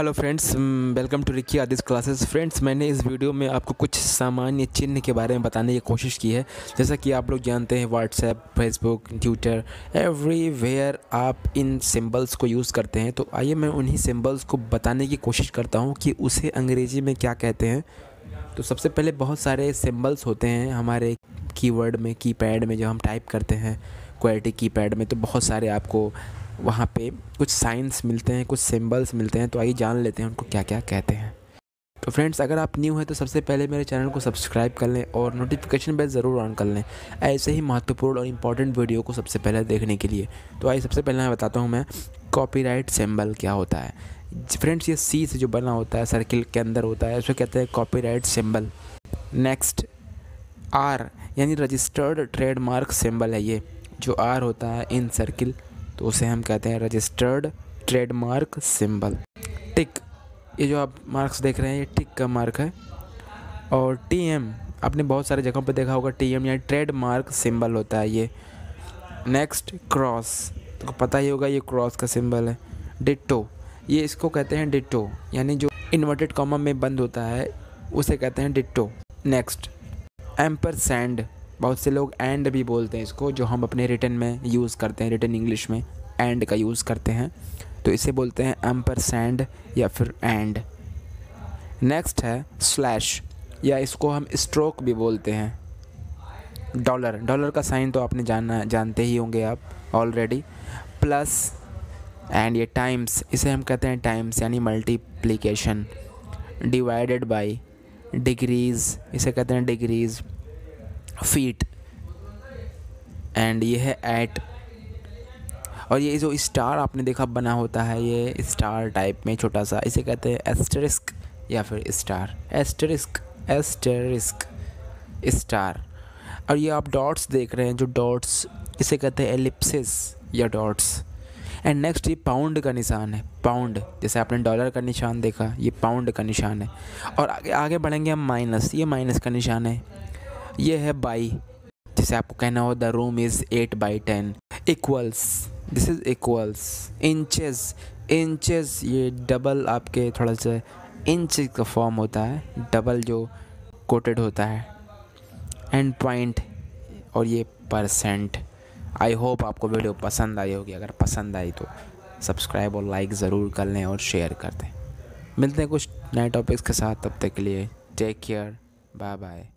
Hello friends welcome to रिकी आदिस classes friends मैंने इस वीडियो में आपको कुछ सामान्य चिन्ह के बारे में बताने की कोशिश की है। जैसा कि आप लोग जानते हैं व्हाट्सएप फेसबुक ट्विटर एवरीवेयर आप इन सिंबल्स को यूज़ करते हैं। तो आइए मैं उन्हीं सिंबल्स को बताने की कोशिश करता हूँ कि उसे अंग्रेज़ी में क्या कहते हैं। तो सबसे पहले बहुत सारे सिम्बल्स होते हैं हमारे कीवर्ड में कीपैड में जो हम टाइप करते हैं क्वालिटी कीपैड में। तो बहुत सारे आपको वहाँ पे कुछ साइंस मिलते हैं, कुछ सिंबल्स मिलते हैं तो आइए जान लेते हैं उनको क्या क्या कहते हैं। तो फ्रेंड्स अगर आप न्यू हैं तो सबसे पहले मेरे चैनल को सब्सक्राइब कर लें और नोटिफिकेशन बेल ज़रूर ऑन कर लें। ऐसे ही महत्वपूर्ण और इंपॉर्टेंट वीडियो को सबसे पहले देखने के लिए। तो आइए सबसे पहले मैं बताता हूँ मैं कॉपीराइट सिंबल क्या होता है। फ्रेंड्स ये सी से जो बना होता है सर्किल के अंदर होता है, उसको कहते हैं कॉपीराइट सिंबल नेक्स्ट आर यानी रजिस्टर्ड ट्रेडमार्क सिंबल है ये, जो आर होता है इन सर्किल तो उसे हम कहते हैं रजिस्टर्ड ट्रेडमार्क सिंबल टिक ये जो आप मार्क्स देख रहे हैं, ये टिक का मार्क है. और टी एम आपने बहुत सारे जगहों पर देखा होगा टी एम यानी ट्रेडमार्क सिंबल होता है ये. नेक्स्ट क्रॉस तो पता ही होगा ये क्रॉस का सिंबल है. डिट्टो ये इसको कहते हैं डिट्टो यानी जो इन्वर्टेड कॉमा में बंद होता है, उसे कहते हैं डिट्टो नेक्स्ट एम्पर सैंड बहुत से लोग एंड भी बोलते हैं इसको, जो हम अपने रिटर्न में यूज़ करते हैं रिटर्न इंग्लिश में एंड का यूज़ करते हैं। तो इसे बोलते हैं एम पर सैंड या फिर एंड नेक्स्ट है स्लैश या इसको हम स्ट्रोक भी बोलते हैं। डॉलर डॉलर का साइन तो आपने जानना, जानते ही होंगे आप ऑलरेडी प्लस एंड ये टाइम्स इसे हम कहते हैं टाइम्स यानी मल्टीप्लिकेशन डिवाइडेड बाय डिग्रीज़ इसे कहते हैं डिग्रीज़ फीट एंड ये है एट और ये जो स्टार आपने देखा बना होता है, ये स्टार टाइप में छोटा सा, इसे कहते हैं एस्टरिस्क या फिर स्टार एस्टरिस्क एस्टरिस्क स्टार और ये आप डॉट्स देख रहे हैं, जो डॉट्स इसे कहते हैं एलिप्सिस या डॉट्स एंड नेक्स्ट ये पाउंड का निशान है पाउंड जैसे आपने डॉलर का निशान देखा, ये पाउंड का निशान है. और आगे आगे बढ़ेंगे हम माइनस ये माइनस का निशान है. ये है बाई। जैसे आपको कहना हो, the room is eight by ten equals. This is equals inches inches ये डबल आपके थोड़ा सा इंच का फॉर्म होता है। डबल जो कोटेड होता है। एंड पॉइंट और ये परसेंट आई होप आपको वीडियो पसंद आई होगी। अगर पसंद आई तो सब्सक्राइब और लाइक ज़रूर कर लें और शेयर कर दें। मिलते हैं कुछ नए टॉपिक्स के साथ। तब तक के लिए टेक केयर बाय बाय